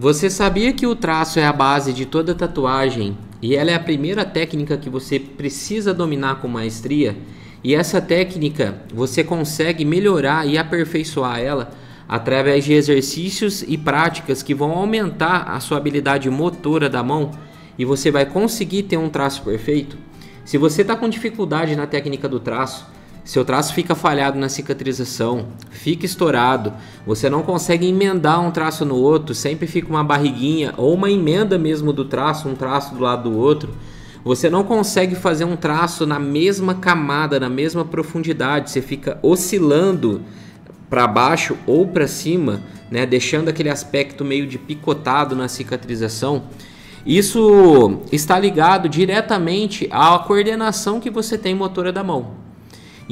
Você sabia que o traço é a base de toda tatuagem e ela é a primeira técnica que você precisa dominar com maestria? E essa técnica você consegue melhorar e aperfeiçoar ela através de exercícios e práticas que vão aumentar a sua habilidade motora da mão e você vai conseguir ter um traço perfeito? Se você está com dificuldade na técnica do traço, seu traço fica falhado na cicatrização, fica estourado, você não consegue emendar um traço no outro, sempre fica uma barriguinha ou uma emenda mesmo do traço, um traço do lado do outro. Você não consegue fazer um traço na mesma camada, na mesma profundidade, você fica oscilando para baixo ou para cima, né, deixando aquele aspecto meio de picotado na cicatrização. Isso está ligado diretamente à coordenação que você tem motora da mão.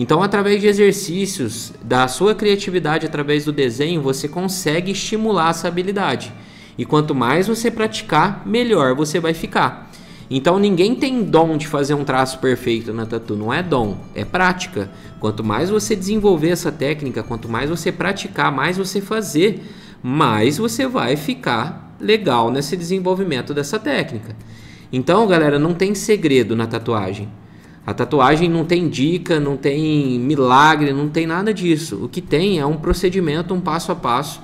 Então, através de exercícios, da sua criatividade através do desenho, você consegue estimular essa habilidade. E quanto mais você praticar, melhor você vai ficar. Então ninguém tem dom de fazer um traço perfeito na tatu, não é dom, é prática. Quanto mais você desenvolver essa técnica, quanto mais você praticar, mais você fazer, mais você vai ficar legal nesse desenvolvimento dessa técnica. Então, galera, não tem segredo na tatuagem. A tatuagem não tem dica, não tem milagre, não tem nada disso. O que tem é um procedimento, um passo a passo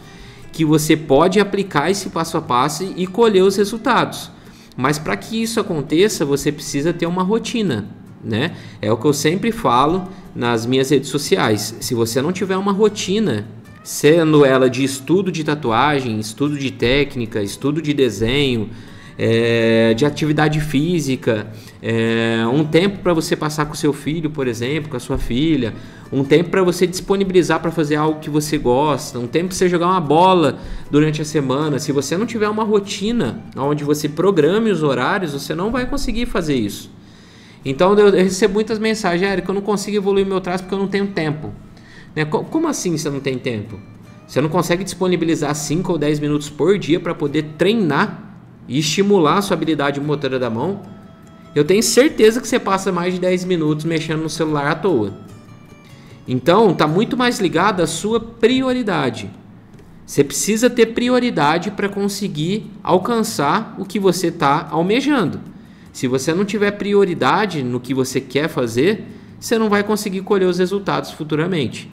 que você pode aplicar esse passo a passo e colher os resultados. Mas para que isso aconteça, você precisa ter uma rotina, né? É o que eu sempre falo nas minhas redes sociais. Se você não tiver uma rotina, sendo ela de estudo de tatuagem, estudo de técnica, estudo de desenho, é, de atividade física, é, um tempo para você passar com seu filho, por exemplo, com a sua filha, um tempo para você disponibilizar para fazer algo que você gosta, um tempo para você jogar uma bola durante a semana. Se você não tiver uma rotina onde você programe os horários, você não vai conseguir fazer isso. Então eu recebo muitas mensagens, Érico, eu não consigo evoluir meu traço porque eu não tenho tempo. Né? Como assim você não tem tempo? Você não consegue disponibilizar 5 ou 10 minutos por dia para poder treinar e estimular a sua habilidade motora da mão, eu tenho certeza que você passa mais de 10 minutos mexendo no celular à toa. Então, está muito mais ligado à sua prioridade. Você precisa ter prioridade para conseguir alcançar o que você está almejando. Se você não tiver prioridade no que você quer fazer, você não vai conseguir colher os resultados futuramente.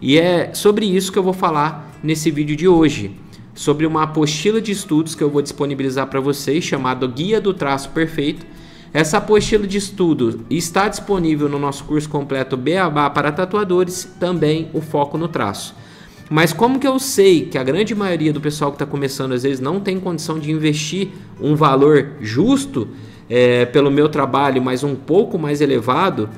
E é sobre isso que eu vou falar nesse vídeo de hoje sobre uma apostila de estudos que eu vou disponibilizar para vocês, chamado Guia do Traço Perfeito. Essa apostila de estudo está disponível no nosso curso completo Beabá para tatuadores, também o foco no traço. Mas como que eu sei que a grande maioria do pessoal que está começando às vezes não tem condição de investir um valor justo é, pelo meu trabalho, mas um pouco mais elevado?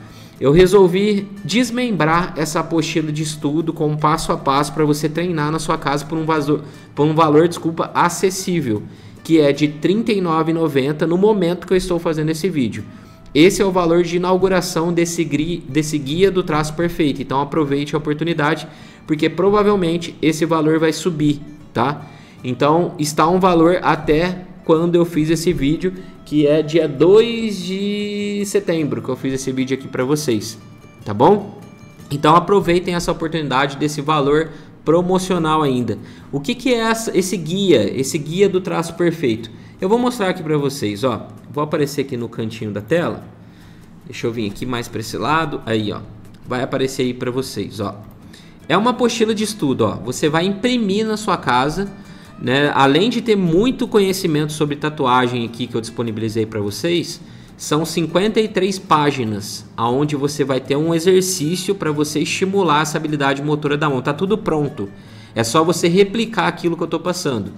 Eu resolvi desmembrar essa apostila de estudo com passo a passo para você treinar na sua casa por um, vazor, por um valor desculpa, acessível, que é de R$ 39,90 no momento que eu estou fazendo esse vídeo. Esse é o valor de inauguração desse, desse guia do traço perfeito. Então aproveite a oportunidade, porque provavelmente esse valor vai subir, tá? Então está um valor até quando eu fiz esse vídeo, que é dia 2 de setembro que eu fiz esse vídeo aqui para vocês, tá bom? Então aproveitem essa oportunidade desse valor promocional ainda. O que, que é essa, esse guia, esse guia do traço perfeito? Eu vou mostrar aqui para vocês, ó. Vou aparecer aqui no cantinho da tela. Deixa eu vir aqui mais para esse lado, aí, ó. Vai aparecer aí para vocês, ó. É uma apostila de estudo, ó. Você vai imprimir na sua casa né? Além de ter muito conhecimento sobre tatuagem aqui que eu disponibilizei para vocês, são 53 páginas aonde você vai ter um exercício para você estimular essa habilidade motora da mão. Tá tudo pronto. É só você replicar aquilo que eu estou passando.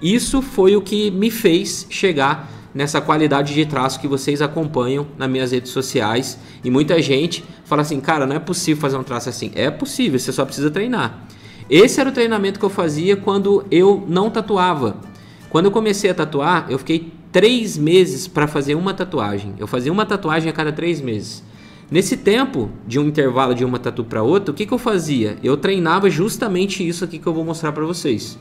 Isso foi o que me fez chegar nessa qualidade de traço que vocês acompanham nas minhas redes sociais. E muita gente fala assim, cara, não é possível fazer um traço assim. É possível, você só precisa treinar. Esse era o treinamento que eu fazia quando eu não tatuava. Quando eu comecei a tatuar, eu fiquei três meses para fazer uma tatuagem. Eu fazia uma tatuagem a cada três meses. Nesse tempo de um intervalo de uma tatu para outra, o que, que eu fazia? Eu treinava justamente isso aqui que eu vou mostrar para vocês.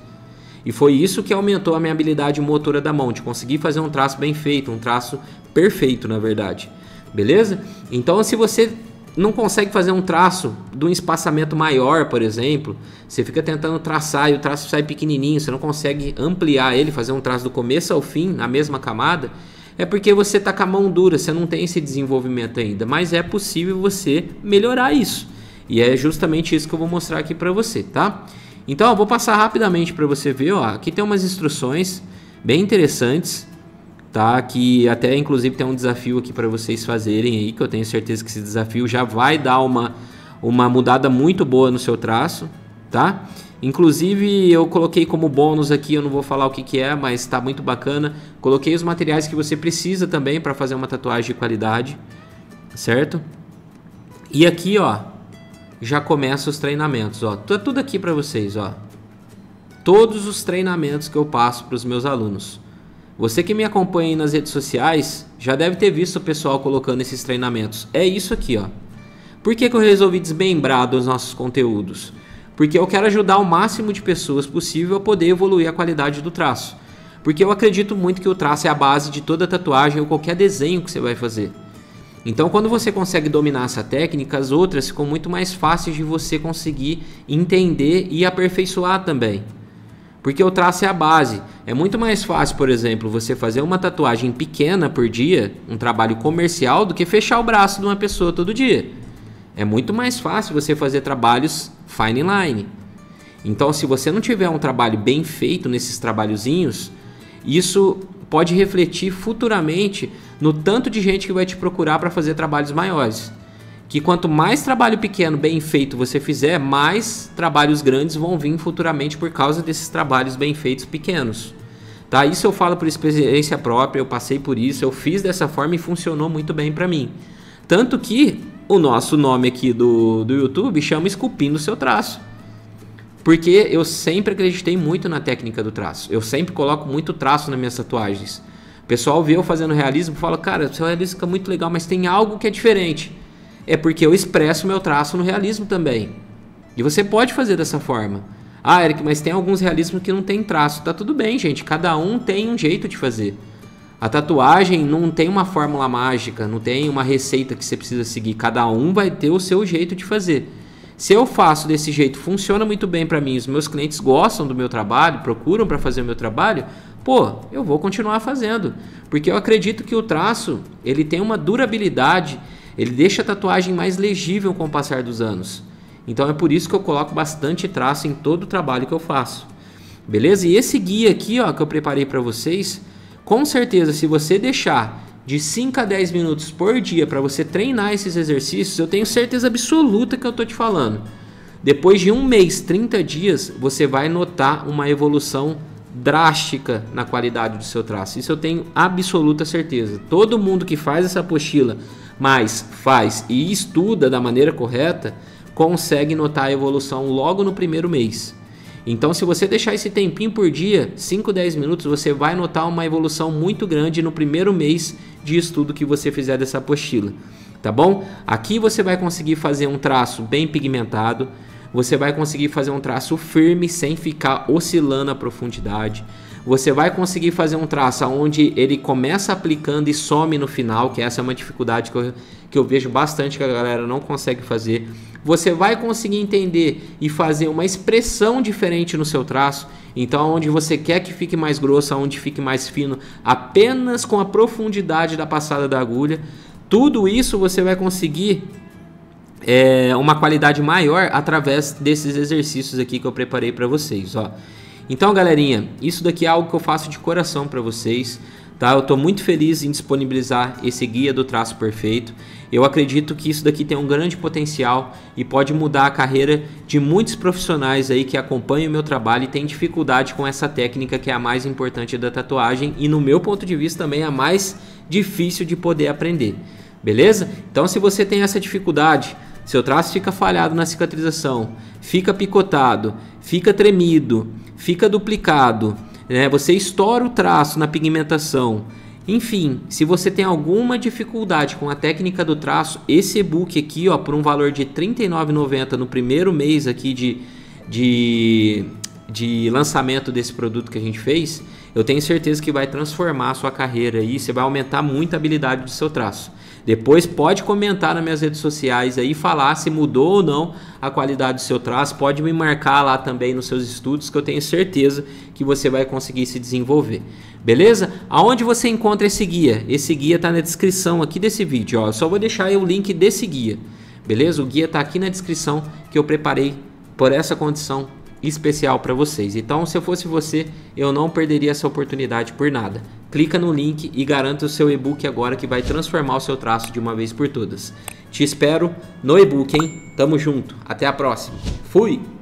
E foi isso que aumentou a minha habilidade motora da mão, de conseguir fazer um traço bem feito, um traço perfeito, na verdade. Beleza? Então, se você não consegue fazer um traço de um espaçamento maior, por exemplo, você fica tentando traçar e o traço sai pequenininho, você não consegue ampliar ele, fazer um traço do começo ao fim na mesma camada, é porque você está com a mão dura, você não tem esse desenvolvimento ainda, mas é possível você melhorar isso. E é justamente isso que eu vou mostrar aqui para você, tá? Então, eu vou passar rapidamente para você ver, ó, aqui tem umas instruções bem interessantes tá? Que até inclusive tem um desafio aqui para vocês fazerem aí, que eu tenho certeza que esse desafio já vai dar uma, uma mudada muito boa no seu traço, tá? Inclusive eu coloquei como bônus aqui, eu não vou falar o que, que é, mas está muito bacana. Coloquei os materiais que você precisa também para fazer uma tatuagem de qualidade, certo? E aqui, ó, já começa os treinamentos, ó. Tá tudo aqui para vocês, ó. Todos os treinamentos que eu passo para os meus alunos. Você que me acompanha aí nas redes sociais já deve ter visto o pessoal colocando esses treinamentos. É isso aqui, ó. Por que, que eu resolvi desmembrar dos nossos conteúdos? Porque eu quero ajudar o máximo de pessoas possível a poder evoluir a qualidade do traço. Porque eu acredito muito que o traço é a base de toda tatuagem ou qualquer desenho que você vai fazer. Então, quando você consegue dominar essa técnica, as outras ficam muito mais fáceis de você conseguir entender e aperfeiçoar também. Porque o traço é a base. É muito mais fácil, por exemplo, você fazer uma tatuagem pequena por dia, um trabalho comercial, do que fechar o braço de uma pessoa todo dia. É muito mais fácil você fazer trabalhos fine line. Então, se você não tiver um trabalho bem feito nesses trabalhozinhos, isso pode refletir futuramente no tanto de gente que vai te procurar para fazer trabalhos maiores que quanto mais trabalho pequeno bem feito você fizer, mais trabalhos grandes vão vir futuramente por causa desses trabalhos bem feitos pequenos. Tá? Isso eu falo por experiência própria, eu passei por isso, eu fiz dessa forma e funcionou muito bem para mim. Tanto que o nosso nome aqui do, do YouTube chama Esculpindo Seu Traço. Porque eu sempre acreditei muito na técnica do traço. Eu sempre coloco muito traço nas minhas tatuagens. O pessoal vê eu fazendo realismo e fala, cara, seu realismo fica muito legal, mas tem algo que é diferente é porque eu expresso meu traço no realismo também. E você pode fazer dessa forma. Ah, Eric, mas tem alguns realismos que não tem traço. Tá tudo bem, gente. Cada um tem um jeito de fazer. A tatuagem não tem uma fórmula mágica, não tem uma receita que você precisa seguir. Cada um vai ter o seu jeito de fazer. Se eu faço desse jeito, funciona muito bem para mim, os meus clientes gostam do meu trabalho, procuram para fazer o meu trabalho, pô, eu vou continuar fazendo, porque eu acredito que o traço, ele tem uma durabilidade ele deixa a tatuagem mais legível com o passar dos anos. Então é por isso que eu coloco bastante traço em todo o trabalho que eu faço. Beleza? E esse guia aqui, ó, que eu preparei para vocês, com certeza se você deixar de 5 a 10 minutos por dia para você treinar esses exercícios, eu tenho certeza absoluta que eu tô te falando. Depois de um mês, 30 dias, você vai notar uma evolução drástica na qualidade do seu traço. Isso eu tenho absoluta certeza. Todo mundo que faz essa apostila mas faz e estuda da maneira correta, consegue notar a evolução logo no primeiro mês. Então, se você deixar esse tempinho por dia, 5, 10 minutos, você vai notar uma evolução muito grande no primeiro mês de estudo que você fizer dessa apostila. Tá bom? Aqui você vai conseguir fazer um traço bem pigmentado, você vai conseguir fazer um traço firme sem ficar oscilando a profundidade você vai conseguir fazer um traço onde ele começa aplicando e some no final, que essa é uma dificuldade que eu, que eu vejo bastante que a galera não consegue fazer. Você vai conseguir entender e fazer uma expressão diferente no seu traço. Então, onde você quer que fique mais grosso, onde fique mais fino, apenas com a profundidade da passada da agulha. Tudo isso você vai conseguir é, uma qualidade maior através desses exercícios aqui que eu preparei para vocês. Ó. Então, galerinha, isso daqui é algo que eu faço de coração para vocês. Tá? Eu estou muito feliz em disponibilizar esse guia do traço perfeito. Eu acredito que isso daqui tem um grande potencial e pode mudar a carreira de muitos profissionais aí que acompanham o meu trabalho e têm dificuldade com essa técnica que é a mais importante da tatuagem e no meu ponto de vista também a mais difícil de poder aprender. Beleza? Então, se você tem essa dificuldade, seu traço fica falhado na cicatrização, fica picotado, fica tremido, fica duplicado, né? você estoura o traço na pigmentação. Enfim, se você tem alguma dificuldade com a técnica do traço, esse e-book aqui, ó, por um valor de R$ 39,90 no primeiro mês aqui de, de, de lançamento desse produto que a gente fez, eu tenho certeza que vai transformar a sua carreira e você vai aumentar muito a habilidade do seu traço. Depois pode comentar nas minhas redes sociais aí, falar se mudou ou não a qualidade do seu traço. Pode me marcar lá também nos seus estudos, que eu tenho certeza que você vai conseguir se desenvolver. Beleza? Aonde você encontra esse guia? Esse guia está na descrição aqui desse vídeo. Ó. Eu só vou deixar o link desse guia. Beleza? O guia está aqui na descrição que eu preparei por essa condição especial para vocês. Então, se eu fosse você, eu não perderia essa oportunidade por nada. Clica no link e garanta o seu e-book agora que vai transformar o seu traço de uma vez por todas. Te espero no e-book, hein? Tamo junto. Até a próxima. Fui!